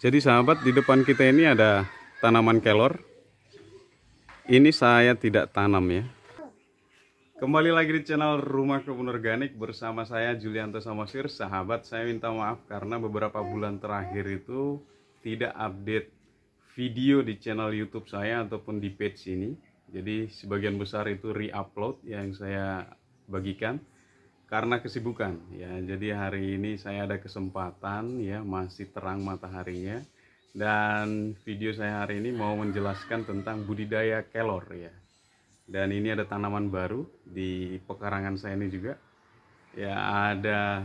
Jadi sahabat di depan kita ini ada tanaman kelor. Ini saya tidak tanam ya. Kembali lagi di channel Rumah Kebun Organik bersama saya Julianto Samosir. Sahabat, saya minta maaf karena beberapa bulan terakhir itu tidak update video di channel YouTube saya ataupun di page ini. Jadi sebagian besar itu re-upload yang saya bagikan karena kesibukan ya. Jadi hari ini saya ada kesempatan ya masih terang mataharinya dan video saya hari ini mau menjelaskan tentang budidaya kelor ya. Dan ini ada tanaman baru di pekarangan saya ini juga. Ya ada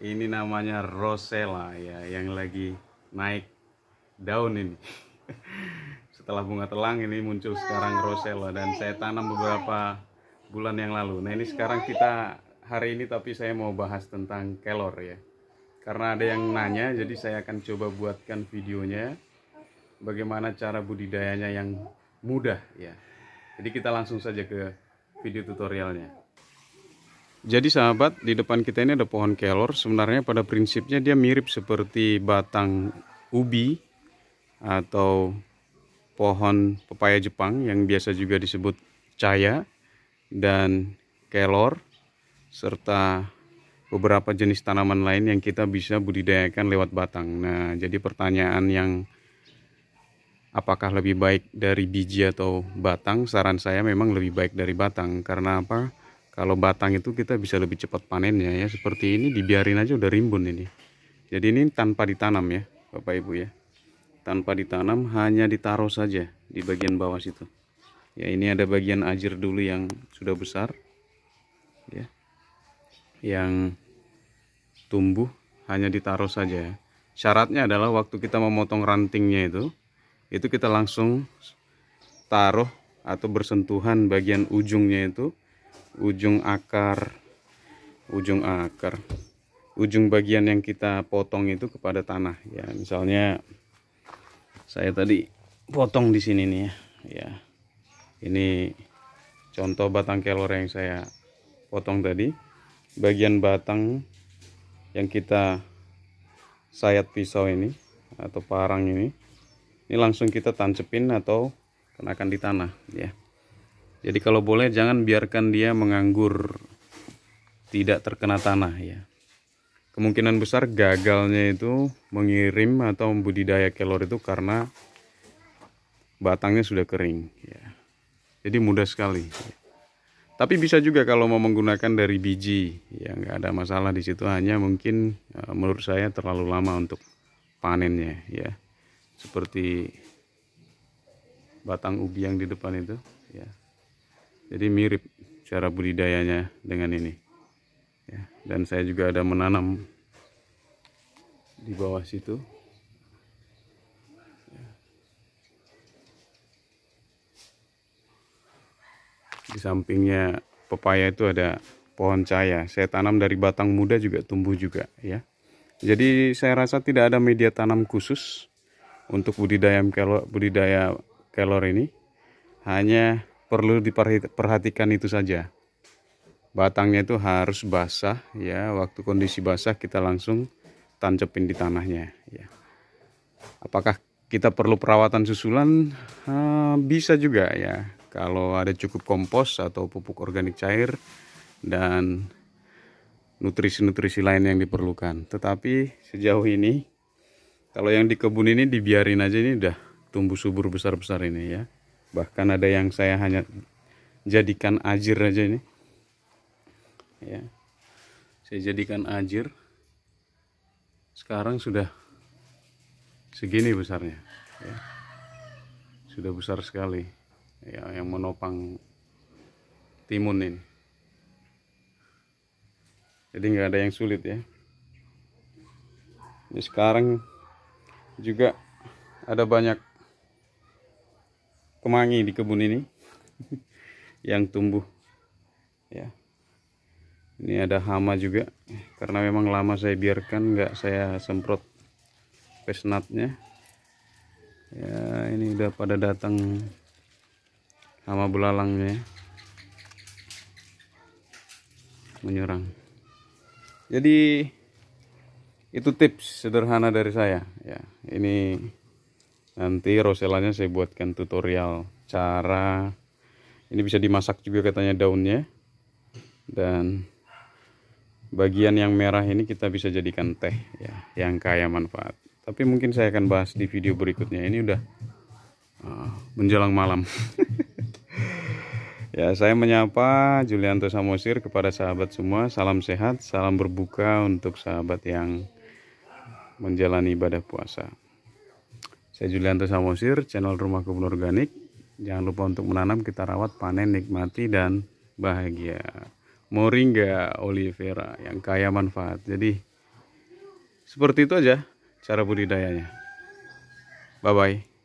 ini namanya rosella ya yang lagi naik daun ini. Setelah bunga telang ini muncul sekarang rosella dan saya tanam beberapa bulan yang lalu. Nah ini sekarang kita hari ini tapi saya mau bahas tentang kelor ya. Karena ada yang nanya jadi saya akan coba buatkan videonya bagaimana cara budidayanya yang mudah ya. Jadi kita langsung saja ke video tutorialnya. Jadi sahabat di depan kita ini ada pohon kelor. Sebenarnya pada prinsipnya dia mirip seperti batang ubi atau pohon pepaya Jepang yang biasa juga disebut caya dan kelor serta beberapa jenis tanaman lain yang kita bisa budidayakan lewat batang. Nah, jadi pertanyaan yang apakah lebih baik dari biji atau batang? Saran saya memang lebih baik dari batang karena apa? Kalau batang itu kita bisa lebih cepat panennya ya. Seperti ini dibiarin aja udah rimbun ini. Jadi ini tanpa ditanam ya, Bapak Ibu ya. Tanpa ditanam hanya ditaruh saja di bagian bawah situ ya ini ada bagian ajir dulu yang sudah besar ya. Yang tumbuh hanya ditaruh saja syaratnya adalah waktu kita memotong rantingnya itu itu kita langsung taruh atau bersentuhan bagian ujungnya itu ujung akar ujung akar ujung bagian yang kita potong itu kepada tanah ya. Misalnya saya tadi potong di sini nih ya ya ini contoh batang kelor yang saya potong tadi. Bagian batang yang kita sayat pisau ini atau parang ini ini langsung kita tancepin atau kenakan di tanah ya. Jadi kalau boleh jangan biarkan dia menganggur tidak terkena tanah ya. Kemungkinan besar gagalnya itu mengirim atau membudidaya kelor itu karena batangnya sudah kering ya jadi mudah sekali. Tapi bisa juga kalau mau menggunakan dari biji ya nggak ada masalah di situ. Hanya mungkin uh, menurut saya terlalu lama untuk panennya ya. Seperti batang ubi yang di depan itu ya. Jadi mirip cara budidayanya dengan ini ya. Dan saya juga ada menanam di bawah situ di sampingnya pepaya itu ada pohon caya. Saya tanam dari batang muda juga tumbuh juga ya. Jadi saya rasa tidak ada media tanam khusus untuk budidaya kelor, budidaya kelor ini. Hanya perlu diperhatikan itu saja. Batangnya itu harus basah ya. Waktu kondisi basah kita langsung tancepin di tanahnya ya. Apakah kita perlu perawatan susulan? Bisa juga ya kalau ada cukup kompos atau pupuk organik cair dan nutrisi-nutrisi lain yang diperlukan. Tetapi sejauh ini kalau yang di kebun ini dibiarin aja ini udah tumbuh subur besar-besar ini ya. Bahkan ada yang saya hanya jadikan ajir aja ini. Ya. Saya jadikan ajir. Sekarang sudah segini besarnya ya. Sudah besar sekali ya, yang menopang timun ini. Jadi nggak ada yang sulit ya. Ini sekarang juga ada banyak kemangi di kebun ini yang tumbuh ya. Ini ada hama juga karena memang lama saya biarkan nggak saya semprot pesnatnya. Ya ini udah pada datang sama belalangnya menyerang. Jadi itu tips sederhana dari saya ya. Ini nanti roselanya saya buatkan tutorial cara. Ini bisa dimasak juga katanya daunnya. Dan bagian yang merah ini kita bisa jadikan teh ya yang kaya manfaat. Tapi mungkin saya akan bahas di video berikutnya. Ini udah uh, menjelang malam Ya, saya menyapa Julianto Samosir kepada sahabat semua. Salam sehat, salam berbuka untuk sahabat yang menjalani ibadah puasa. Saya Julianto Samosir, channel Rumah Kebun Organik. Jangan lupa untuk menanam, kita rawat, panen, nikmati, dan bahagia. Moringa olivera yang kaya manfaat. Jadi, seperti itu aja cara budidayanya. Bye-bye.